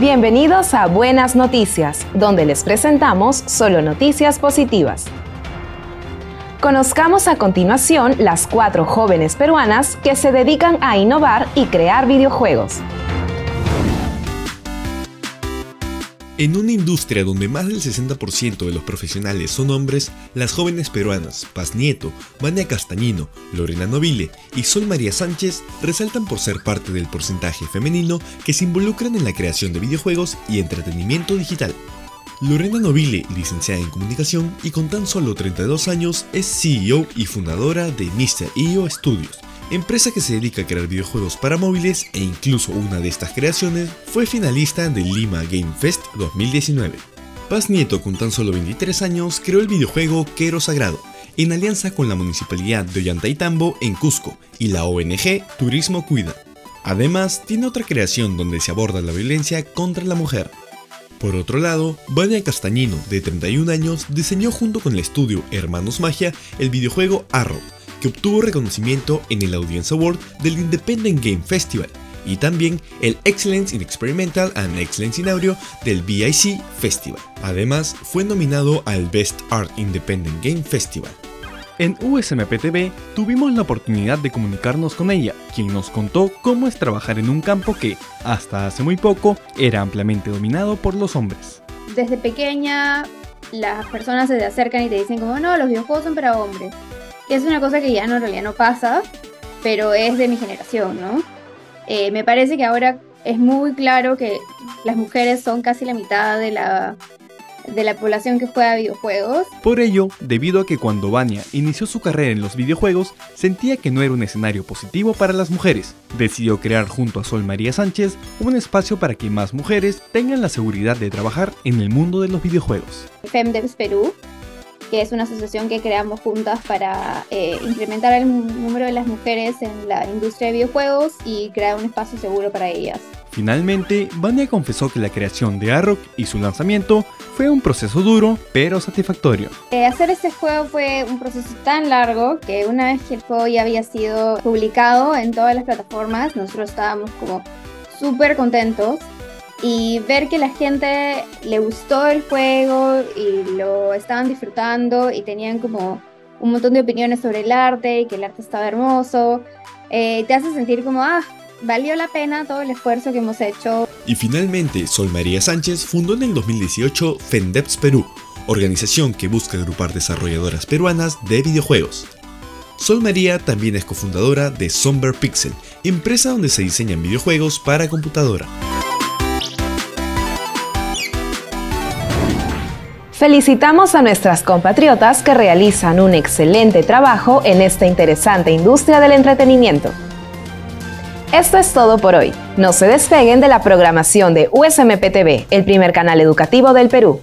Bienvenidos a Buenas Noticias, donde les presentamos solo noticias positivas. Conozcamos a continuación las cuatro jóvenes peruanas que se dedican a innovar y crear videojuegos. En una industria donde más del 60% de los profesionales son hombres, las jóvenes peruanas Paz Nieto, Vania Castañino, Lorena Novile y Sol María Sánchez resaltan por ser parte del porcentaje femenino que se involucran en la creación de videojuegos y entretenimiento digital. Lorena Novile, licenciada en comunicación y con tan solo 32 años, es CEO y fundadora de Mr. EO Studios, empresa que se dedica a crear videojuegos para móviles e incluso una de estas creaciones fue finalista del Lima Game Fest 2019. Paz Nieto, con tan solo 23 años, creó el videojuego Quero Sagrado, en alianza con la Municipalidad de Ollantaytambo en Cusco y la ONG Turismo Cuida. Además, tiene otra creación donde se aborda la violencia contra la mujer. Por otro lado, Vania Castañino, de 31 años, diseñó junto con el estudio Hermanos Magia el videojuego Arrow, que obtuvo reconocimiento en el Audience Award del Independent Game Festival y también el Excellence in Experimental and Excellence in Audio del BIC Festival. Además, fue nominado al Best Art Independent Game Festival. En USMPTV tuvimos la oportunidad de comunicarnos con ella, quien nos contó cómo es trabajar en un campo que, hasta hace muy poco, era ampliamente dominado por los hombres. Desde pequeña, las personas se te acercan y te dicen como, no, los videojuegos son para hombres es una cosa que ya no, en realidad no pasa, pero es de mi generación, ¿no? Eh, me parece que ahora es muy claro que las mujeres son casi la mitad de la, de la población que juega videojuegos. Por ello, debido a que cuando Vania inició su carrera en los videojuegos, sentía que no era un escenario positivo para las mujeres. Decidió crear junto a Sol María Sánchez un espacio para que más mujeres tengan la seguridad de trabajar en el mundo de los videojuegos. FemDevs Perú que es una asociación que creamos juntas para eh, incrementar el número de las mujeres en la industria de videojuegos y crear un espacio seguro para ellas. Finalmente, Vania confesó que la creación de Arrock y su lanzamiento fue un proceso duro, pero satisfactorio. Eh, hacer este juego fue un proceso tan largo que una vez que el juego ya había sido publicado en todas las plataformas, nosotros estábamos como súper contentos y ver que la gente le gustó el juego y lo estaban disfrutando y tenían como un montón de opiniones sobre el arte y que el arte estaba hermoso, eh, te hace sentir como, ah, valió la pena todo el esfuerzo que hemos hecho. Y finalmente, Sol María Sánchez fundó en el 2018 FENDEPS Perú, organización que busca agrupar desarrolladoras peruanas de videojuegos. Sol María también es cofundadora de Somber Pixel, empresa donde se diseñan videojuegos para computadora. Felicitamos a nuestras compatriotas que realizan un excelente trabajo en esta interesante industria del entretenimiento. Esto es todo por hoy. No se despeguen de la programación de USMPTV, el primer canal educativo del Perú.